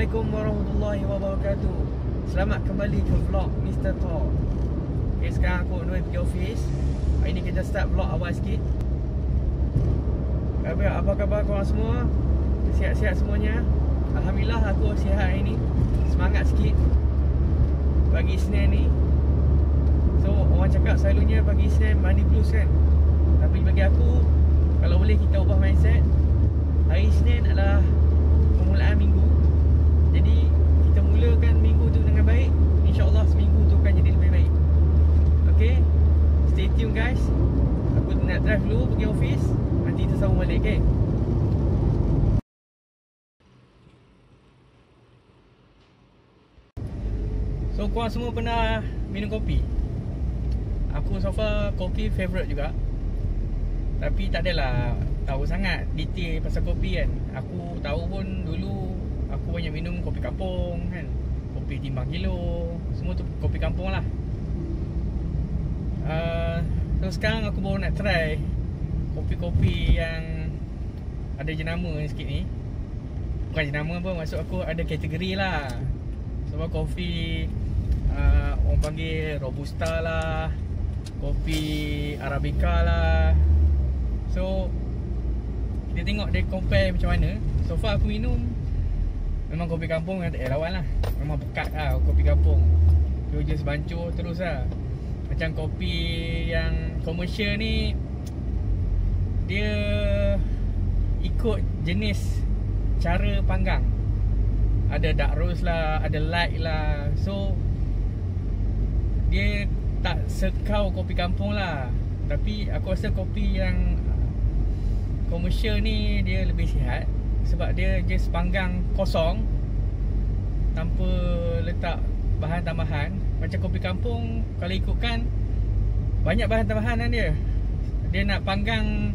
Assalamualaikum warahmatullahi wabarakatuh. Selamat kembali ke vlog Mr. Thor. Okay, sekarang aku on pergi office. Hari ni kita start vlog awal sikit. Apa, apa khabar korang semua? Sihat-sihat semuanya? Alhamdulillah aku sihat hari ni. Semangat sikit Pagi Senin ni. So orang cakap selalunya pagi Senin money blues kan Tapi bagi aku Kalau boleh kita ubah mindset Hari Senin adalah Permulaan minggu Jadi kita mulakan minggu tu dengan baik InsyaAllah seminggu tu akan jadi lebih baik Okay Stay tune guys Aku nak drive dulu pergi office Nanti kita sambung balik okay So korang semua pernah minum kopi? Aku so far kopi favourite juga. Tapi tak adalah tahu sangat detail pasal kopi kan. Aku tahu pun dulu aku banyak minum kopi kampung kan. Kopi timbang kilo Semua tu kopi kampung lah. Uh, So sekarang aku baru nak try Kopi-kopi yang ada jenama sikit ni. Bukan jenama apa, maksud aku ada kategori lah. Sebab kopi uh, Orang panggil Robusta lah Kopi Arabica lah. So Kita tengok dia compare macam mana. So far aku minum Memang kopi kampung yang tak lawan lah. Memang pekat lah kopi kampung. Dia je sebancur terus lah Macam kopi yang komersial ni Dia Ikut jenis Cara panggang. Ada dark roast lah Ada light lah. So Dia tak sekau kopi kampung lah. Tapi aku rasa kopi yang Komersial ni Dia lebih sihat sebab dia just panggang kosong Tanpa letak bahan tambahan. Macam kopi kampung Kalau ikutkan Banyak bahan tambahan kan dia. Dia nak panggang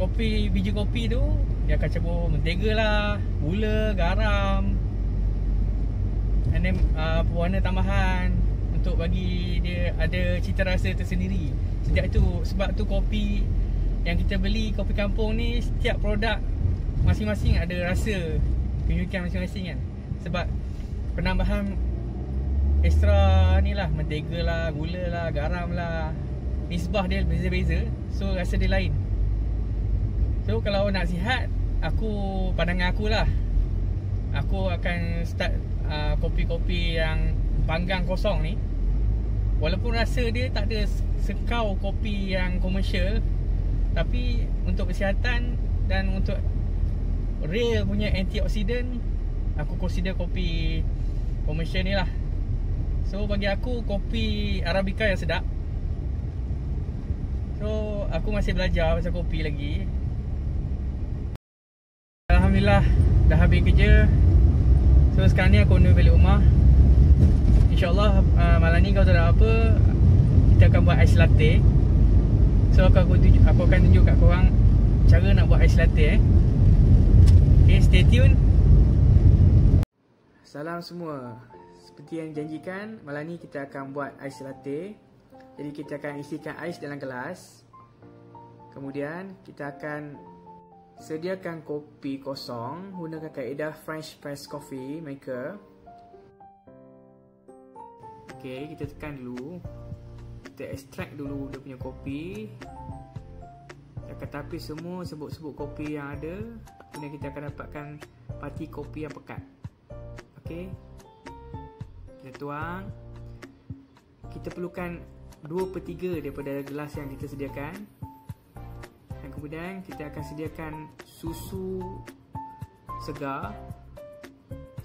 Kopi, biji kopi tu Dia akan cabur mentega lah Gula, garam. And then uh, pewarna tambahan Untuk bagi dia ada cita rasa tersendiri. Sejak tu Sebab tu kopi Yang kita beli kopi kampung ni Setiap produk masing-masing ada rasa keunikan masing-masing kan. Sebab penambahan extra ni lah mentega lah gula lah garam lah. Nisbah dia beza-beza so rasa dia lain. So kalau nak sihat aku pandangan aku lah. Aku akan start uh, kopi-kopi yang panggang kosong ni. Walaupun rasa dia tak ada sekau kopi yang komersial tapi untuk kesihatan dan untuk real punya antioksidan aku consider kopi komersial ni lah so bagi aku kopi arabica yang sedap. So aku masih belajar pasal kopi lagi. Alhamdulillah dah habis kerja. So sekarang ni aku nak balik rumah. Insyaallah uh, malam ni kalau tak ada apa kita akan buat ais latte. So aku, aku, tunjuk, aku akan tunjuk kat korang cara nak buat ais latte eh. Okay, stay tune. Salam semua. Seperti yang janjikan, malam ni kita akan buat ais latte. Jadi kita akan isikan ais dalam gelas. Kemudian kita akan sediakan kopi kosong menggunakan kaedah French press coffee maker. Okay, kita tekan dulu. Kita extract dulu dia punya kopi. Kita akan tapis semua sebut-sebut kopi yang ada kemudian kita akan dapatkan parti kopi yang pekat Okey. Kita tuang. Kita perlukan 2 per 3 daripada gelas yang kita sediakan. Dan kemudian kita akan sediakan susu segar.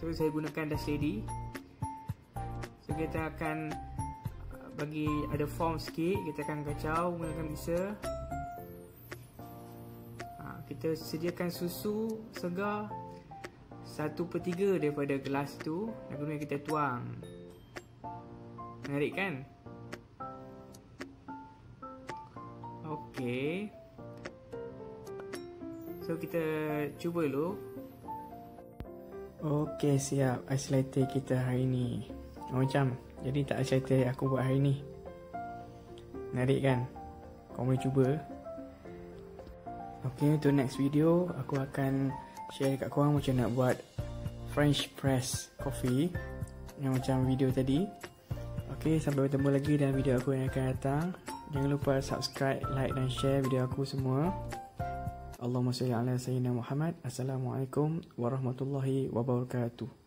So saya gunakan Dash Lady. So kita akan bagi ada form sikit Kita akan kacau menggunakan mixer. Kita sediakan susu segar satu per tiga daripada gelas tu dan kemudian kita tuang. Menarik kan? Okey. So kita cuba dulu. Okey siap. Ais latte kita hari ni. Oh, Macam. Jadi tak ais latte aku buat hari ni. Menarik kan? Kau boleh cuba. Okay, untuk next video aku akan share dekat korang macam nak buat French press coffee yang macam video tadi. Okey, sampai bertemu lagi dalam video aku yang akan datang. Jangan lupa subscribe, like dan share video aku semua. Allahumma salli ala sayyidina Muhammad. Assalamualaikum warahmatullahi wabarakatuh.